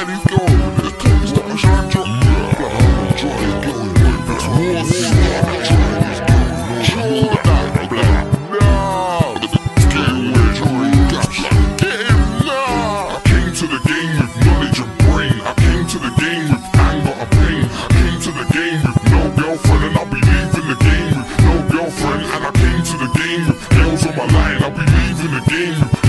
why these go over this tape start shine. Like I'm trying to go away, but more than to that, black. No, get away, Joey, gosh, get him now. I came to the game with Chaos on my line, I believe in the game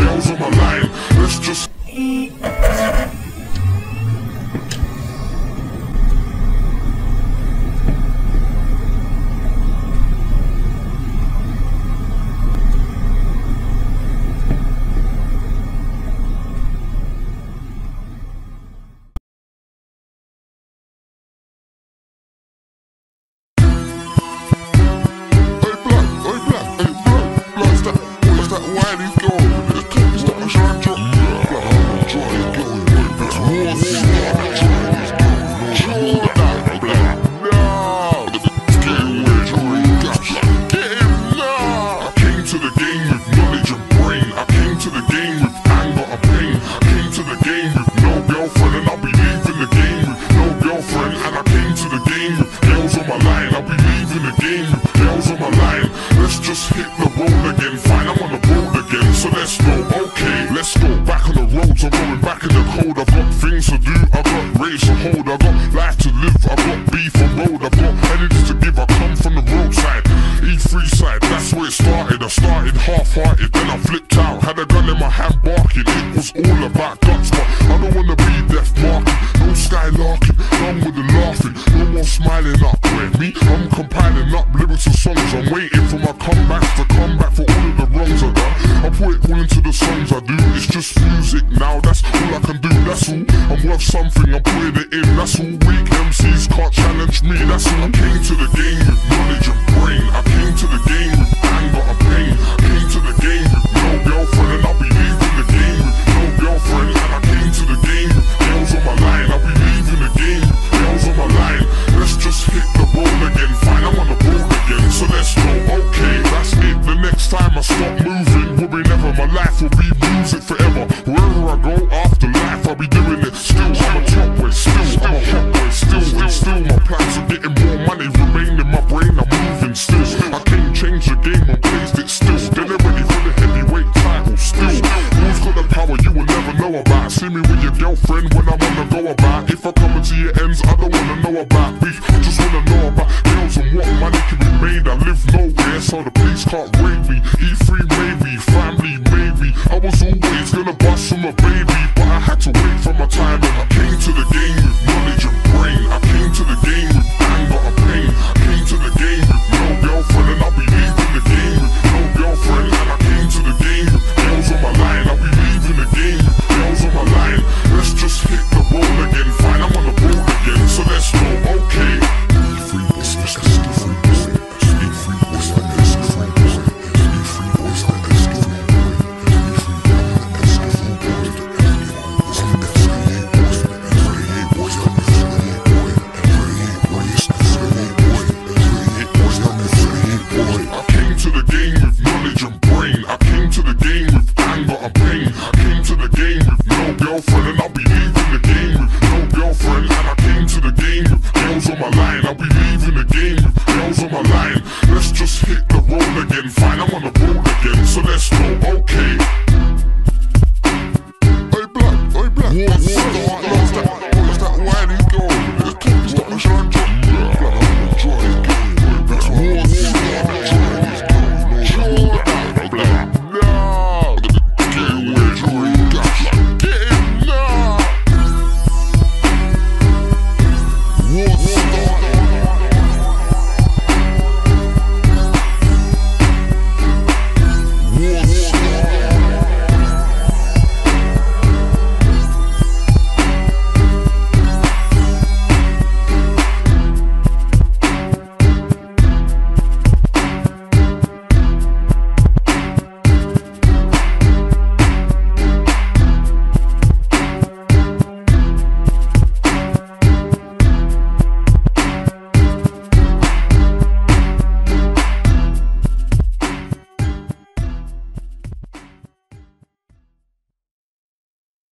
game with anger and pain. Came to the game with no girlfriend, and I'll be leaving the game with no girlfriend. And I came to the game with girls on my line. I'll be leaving the game with girls on my line. Let's just hit the road again. Fine, I'm on the road again. So let's go. Okay, let's go back on the roads. I'm going back in the cold. I've got things to do. I've got race to hold. I've got life to live. I've got beef on road. I've started. Half-hearted, then I flipped out. Had a gun in my hand barking. It was all about guts, but I don't wanna be death marking. No skylarking, done with the laughing. No more smiling up. Where me, I'm compiling up lyrics and songs. I'm waiting for my comebacks to come back for all of the wrongs I done. I put it all into the songs I do. It's just music now, that's all I can do. That's all. I'm worth something, I'm putting it in. That's all. Weak MCs can't challenge me. That's all. I came to the game with knowledge and brain. I came to the game be music forever. Wherever I go after life, I'll be doing it still. I'm a top boy, still. I'm a hot boy, still. And still, my plans are getting more money. Remain in my brain, I'm moving still. I can't change the game and placed it still. Then they're ready for the heavyweight title still. Who's got the power you will never know about? See me with your girlfriend when I'm on the go about. If I come into your ends, I don't wanna know about beef. Just wanna know about girls and what money can be made. I live nowhere, so the police can't raid me. E3 girlfriend, and I'll be leaving